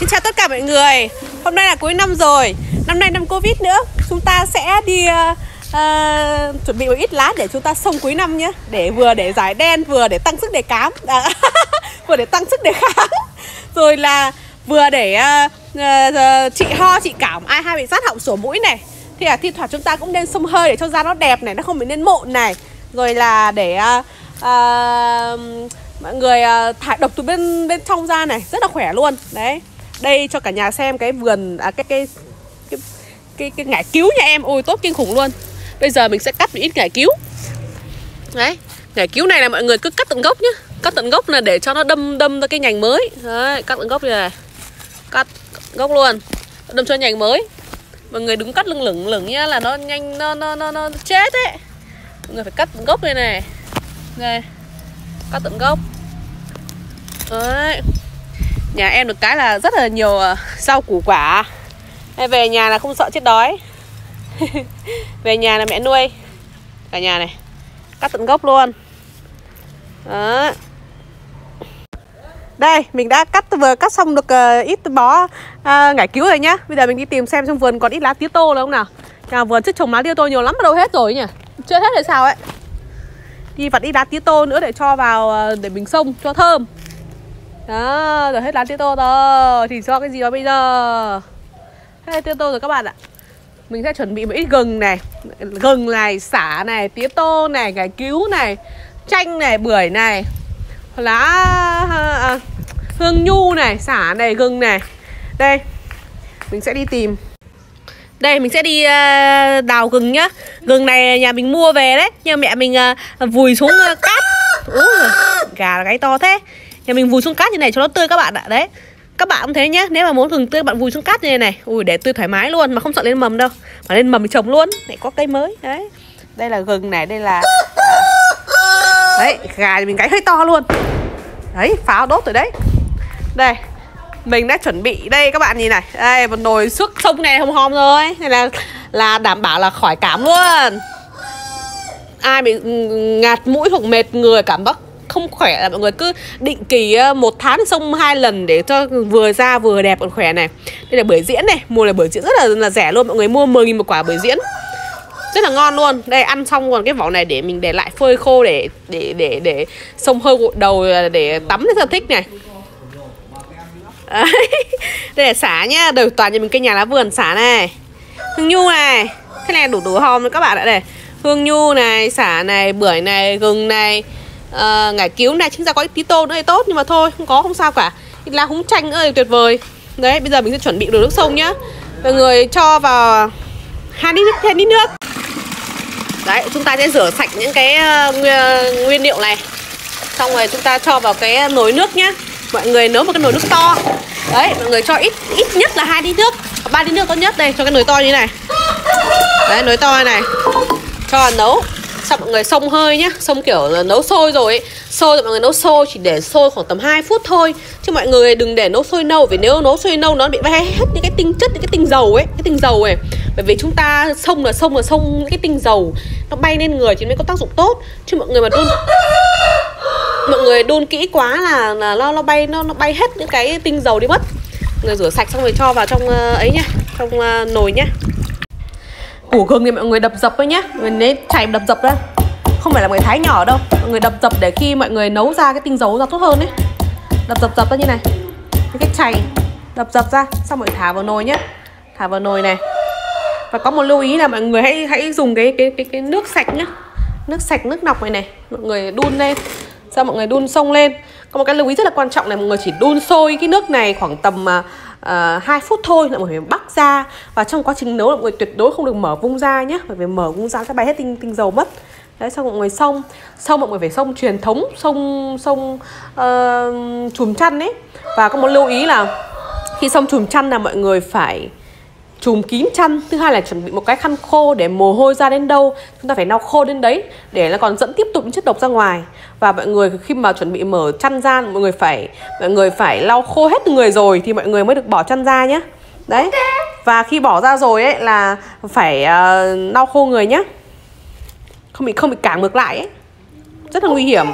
Xin chào tất cả mọi người. Hôm nay là cuối năm rồi. Năm nay năm Covid nữa. Chúng ta sẽ đi uh, uh, chuẩn bị một ít lá để chúng ta xông cuối năm nhé. Để vừa để giải đen vừa để tăng sức đề cám à, ờ, Vừa để tăng sức đề kháng. Rồi là vừa để uh, uh, trị ho, trị cảm Ai hay bị rát họng sổ mũi này. Thì là thi thoảng chúng ta cũng nên xông hơi để cho da nó đẹp này Nó không bị nên mụn này. Rồi là để uh, uh, mọi người uh, thải độc từ bên bên trong ra này. Rất là khỏe luôn. Đấy đây cho cả nhà xem cái vườn à cái cái cái cái, cái ngải cứu nhà em. Ôi tốt kinh khủng luôn. Bây giờ mình sẽ cắt một ít ngải cứu. Đấy ngải cứu này là mọi người cứ cắt tận gốc nhá. Cắt tận gốc là để cho nó đâm đâm ra cái nhành mới. Đấy cắt tận gốc như này. Cắt gốc luôn. Đâm cho nhành mới. Mọi người đứng cắt lưng lửng lửng nhá là nó nhanh nó nó nó, nó chết ấy. Mọi người phải cắt tận gốc này này. Này cắt tận gốc. Đấy nhà em được cái là rất là nhiều ờ, rau củ quả. Em về nhà là không sợ chết đói. Về nhà là mẹ nuôi. Cả nhà này cắt tận gốc luôn. Đó. Đây mình đã cắt vừa cắt xong được uh, ít bó uh, ngải cứu rồi nhá. Bây giờ mình đi tìm xem trong vườn còn ít lá tía tô nữa không nào? Nhà vườn trước trồng lá tía tô nhiều lắm mà đâu hết rồi nhỉ? Chưa hết thì sao ấy? Đi vặt ít lá tía tô nữa để cho vào để mình xông cho thơm đó rồi hết lá tía tô rồi. Thì cho cái gì vào bây giờ? Hết tía tô rồi các bạn ạ. Mình sẽ chuẩn bị một ít gừng này. Gừng này xả này tía tô này cải cứu này chanh này bưởi này. Lá à, à hương nhu này xả này gừng này. Đây mình sẽ đi tìm. Đây mình sẽ đi à, đào gừng nhá. Gừng này nhà mình mua về đấy. Nhưng mẹ mình à, vùi xuống cát. Ủa, Gà là cái to thế. Nhà mình vùi xuống cát như này cho nó tươi các bạn ạ, Đấy. Các bạn cũng thế nhé Nếu mà muốn gừng tươi, bạn vùi xuống cát như này này. Ui, để tươi thoải mái luôn, Mà không sợ lên mầm đâu. Mà lên mầm thì trồng luôn Này có cây mới, Đấy. Đây là gừng này, Đây là Đấy, Gà thì mình gáy hơi to luôn. Đấy, pháo đốt rồi đấy. Đây, mình đã chuẩn bị đây các bạn nhìn này. Đây, một nồi xước sông này hồng hòm rồi. Này là là đảm bảo là khỏi cảm luôn. Ai bị ừ, ngạt mũi hoặc mệt người cảm bắc không khỏe là mọi người cứ định kỳ ờ, một tháng xong hai lần để cho vừa da vừa đẹp còn khỏe này. Đây là bưởi diễn này mùa này bưởi diễn rất là, là rẻ luôn mọi người mua 10 nghìn một quả bưởi diễn. Rất là ngon luôn. Đây ăn xong còn cái vỏ này để mình để lại phơi khô để để để để xông hơi gội đầu để tắm rất là thích này. Đây là xả nhá đời toàn nhà mình cây nhà lá vườn xả này. Hương nhu này. Cái này đủ đủ hòm rồi các bạn ạ. Đây hương nhu này xả này bưởi này gừng này Ờ, ngải cứu này chính ra có tí tô nữa thì tốt nhưng mà thôi không có không sao cả. Lá húng chanh ơi tuyệt vời. Đấy bây giờ mình sẽ chuẩn bị đồ nước sông nhá. Mọi người cho vào hai lít hai lít nước. Đấy chúng ta sẽ rửa sạch những cái uh, nguyên liệu này. Xong rồi chúng ta cho vào cái nồi nước nhá. Mọi người nấu một cái nồi nước to. Đấy mọi người cho ít ít nhất là hai lít nước. Ba lít nước tốt nhất đây cho cái nồi to như này. Đấy nồi to này. Cho vào nấu sao mọi người xông hơi nhá. Xông kiểu là nấu sôi rồi ấy. sôi rồi mọi người nấu sôi chỉ để sôi khoảng tầm 2 phút thôi. Chứ mọi người đừng để nấu sôi nâu vì nếu nấu sôi nâu nó bị bay hết những cái tinh chất những cái tinh dầu ấy cái tinh dầu ấy. Bởi vì chúng ta xông là xông là xông những cái tinh dầu nó bay lên người thì mới có tác dụng tốt. Chứ mọi người mà đun mọi người đun kỹ quá là, là nó nó bay nó nó bay hết những cái tinh dầu đi mất. Người rửa sạch xong rồi cho vào trong ờ, ấy nhá trong ờ, nồi nhá củ gừng thì mọi người đập dập thôi nhá. Mình lấy chảy đập dập ra. Không phải là mọi người thái nhỏ đâu. Mọi người đập dập để khi mọi người nấu ra cái tinh dầu ra tốt hơn ấy. Đập dập dập ra như này. Cái chày đập dập ra. Xong rồi thả vào nồi nhá. Thả vào nồi này. Và có một lưu ý là mọi người hãy hãy dùng cái cái cái, cái nước sạch nhá. Nước sạch nước nọc này này. Mọi người đun lên. Sao mọi người đun sông lên. Có một cái lưu ý rất là quan trọng này. Mọi người chỉ đun sôi cái nước này khoảng tầm uh, Ờ, uh, 2 phút thôi là mọi người bắt ra. Và trong quá trình nấu mọi người tuyệt đối không được mở vung ra nhé bởi vì mở vung ra sẽ bay hết tinh tinh dầu mất. Đấy xong mọi người xông xông mọi người phải xông truyền thống xông xông uh, ờ, chùm chăn ấy. Và có một lưu ý là khi xông chùm chăn là mọi người phải chùm kín chăn thứ hai là chuẩn bị một cái khăn khô để mồ hôi ra đến đâu. Chúng ta phải lau khô đến đấy để nó còn dẫn tiếp tục những chất độc ra ngoài. Và mọi người khi mà chuẩn bị mở chăn ra mọi người phải mọi người phải lau khô hết người rồi thì mọi người mới được bỏ chăn ra nhé đấy. Và khi bỏ ra rồi ấy là phải uh, lau khô người nhé không bị không bị cản ngược lại ấy. Rất là nguy hiểm